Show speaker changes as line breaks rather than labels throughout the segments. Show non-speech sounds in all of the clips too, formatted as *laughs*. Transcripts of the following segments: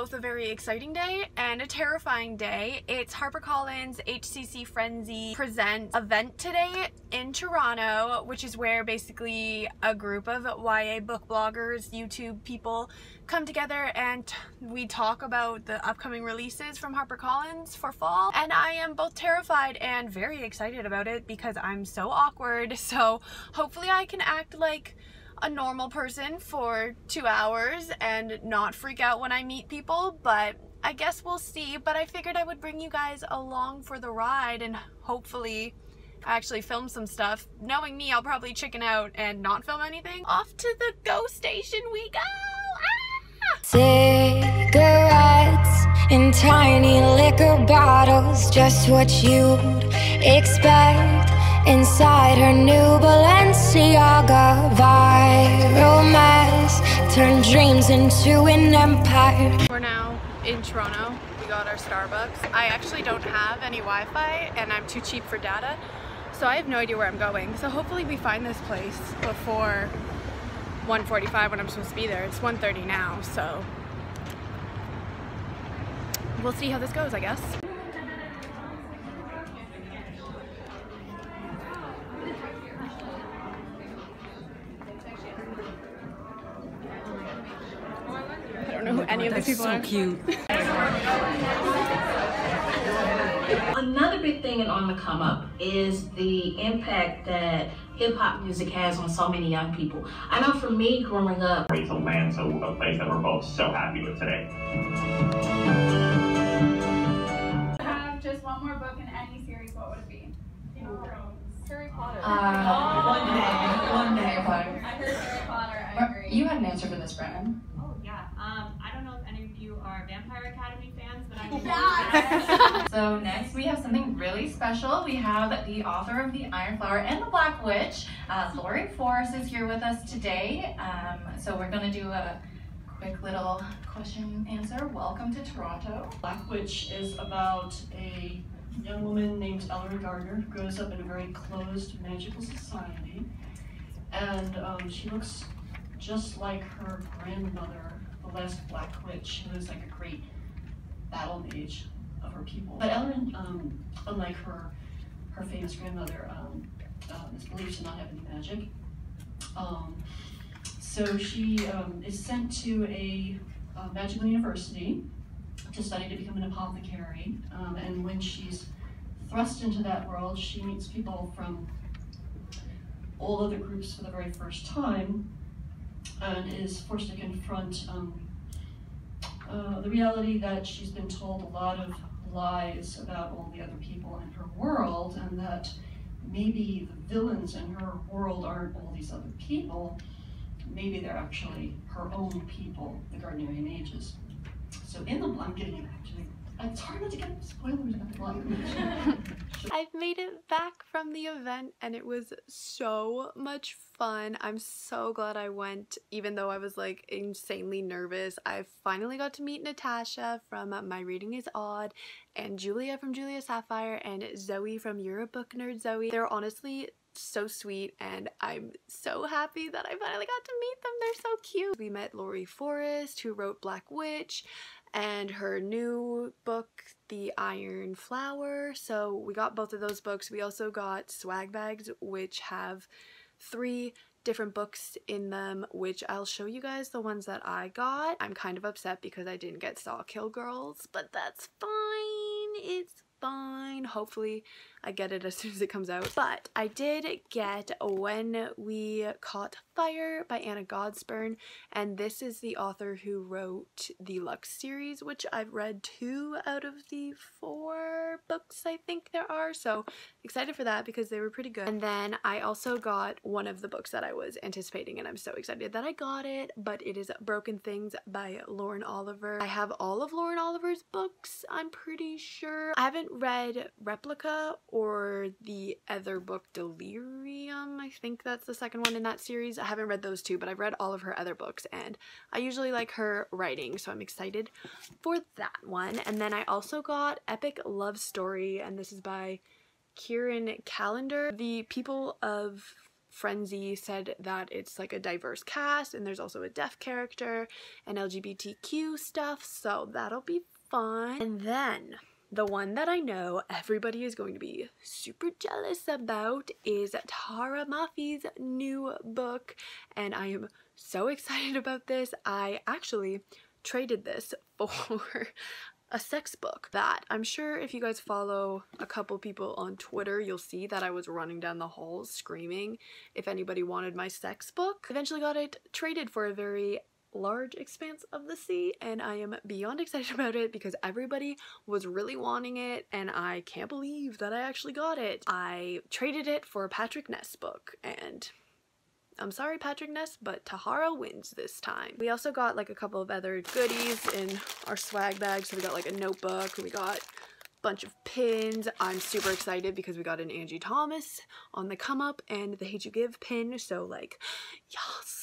both a very exciting day and a terrifying day. It's HarperCollins HCC Frenzy Present event today in Toronto, which is where basically a group of YA book bloggers, YouTube people come together and we talk about the upcoming releases from HarperCollins for fall. And I am both terrified and very excited about it because I'm so awkward. *laughs* So hopefully I can act like a normal person for two hours and not freak out when I meet people, but I guess we'll see. But I figured I would bring you guys along for the ride and hopefully actually film some stuff. Knowing me, I'll probably chicken out and not film anything. Off to the go station we go! Ah!
Cigarettes in tiny liquor bottles, just what you'd expect inside her new Balenciaga turn dreams into an empire.
We're now in Toronto we got our Starbucks. I actually don't have any Wi-Fi and I'm too cheap for data so I have no idea where I'm going. So hopefully we find this place before 1:45 when I'm supposed to be there. It's 1:30 now so we'll see how this goes I guess don't know any of the people
so
are.
cute.
Another big thing on the come up is the impact that hip hop music has on so many young people. I know for me growing up,
to land to a place that we're both so happy with today.
have just one more book in any series, what would it be? Harry Potter.
Uh, one day, one day,
Harry
Potter.
I heard Harry Potter, I agree.
you had an answer for this, Brennan.
Oh yeah. Um, I don't know if any of you are Vampire Academy fans, but I'm *laughs* *laughs*
So next we have something really special. We have the author of The Iron Flower and The Black Witch, uh, Laurie Forest is here with us today. Um, so we're gonna do a quick little question answer. Welcome to Toronto.
Black Witch is about a young woman named Elloren Gardner who grows up in a very closed magical society. And um, she looks just like her grandmother, the last Black Witch, who was like a great battle mage of her people. But Elloren, um, unlike her, her famous grandmother, um, um, is believed to not have any magic. Um, so she um, is sent to a, a magical university to study to become an apothecary. Um, and when she's thrust into that world, she meets people from all other groups for the very first time and is forced to confront um, uh, the reality that she's been told a lot of lies about all the other people in her world and that maybe the villains in her world aren't all these other people, maybe they're actually her own people, the Gardnerian ages. So in the I'm getting it hard not to get spoilers the *laughs*
I've made it back from the event and it was so much fun. I'm so glad I went even though I was like insanely nervous. I finally got to meet Natasha from My Reading is Odd and Julia from Julia Sapphire and Zoe from You're a Book Nerd Zoe. They're honestly so sweet and I'm so happy that I finally got to meet them. They're so cute. We met Laurie Forest who wrote Black Witch and her new book, The Iron Flower. So we got both of those books. We also got swag bags, which have three different books in them, which I'll show you guys the ones that I got. I'm kind of upset because I didn't get Sawkill Girls, but that's fine. It's fine. Hopefully I get it as *laughs* soon as it comes out. But I did get When We Caught Fire by Anna Godbersen and this is the author who wrote the Lux series which I've read two out of the four books I think there are so excited for that because they were pretty good. And then I also got one of the books that I was anticipating and I'm so excited that I got it but it is Broken Things by Lauren Oliver. I have all of Lauren Oliver's books I'm pretty sure. I haven't read Replica or the other book Delirium. I think that's the second one in that series. I haven't read those two, but I've read all of her other books and I usually like her writing, so I'm excited for that one. And then I also got Epic Love Story, and this is by Kieran Callender. The people of Frenzy said that it's like a diverse cast and there's also a deaf character and LGBTQ stuff, so that'll be fun. And then the one that I know everybody is going to be super jealous about is Tahereh Mafi's new book, and I am so *laughs* excited about this. I actually traded this *laughs* for a sex book that I'm sure if you guys follow a couple people on Twitter, you'll see that I was running down the halls screaming if anybody wanted my sex book. Eventually got it traded for a very large expanse of the sea and I am beyond excited *laughs* about it because everybody was really wanting it and I can't believe that I actually got it. I traded it for a Patrick Ness book and I'm sorry Patrick Ness, but Tahereh wins this time. We also got like a couple of other goodies in our swag bag. So we got like a notebook, we got a bunch of pins. I'm super excited because we got an Angie Thomas on the come up and the Hate You Give pin. So like, yes.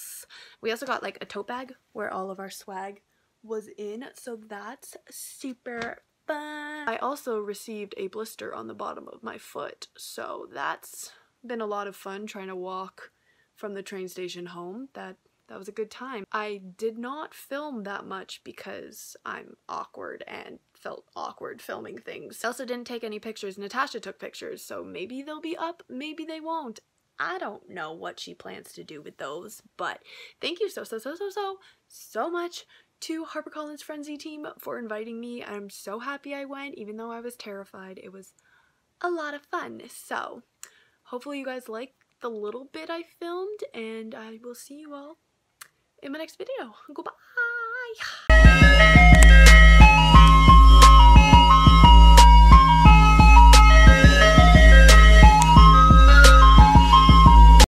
We also got like a tote bag where all of our swag was in. So that's super fun. I also received a blister on the bottom of my foot. So that's been a lot of fun trying to walk from the train station home. That that was a good time. I did not film that much because I'm awkward and felt awkward filming things. I also didn't take any pictures. Natasha took pictures, so maybe they'll be up, maybe they won't. I don't know what she plans to do with those, but thank you so, so, so, so, so, so much to HarperCollins Frenzy team for inviting me. I'm so happy I went, even though I was terrified. It was a lot of fun. So, hopefully you guys like the little bit I filmed, and I will see you all in my next video. Goodbye!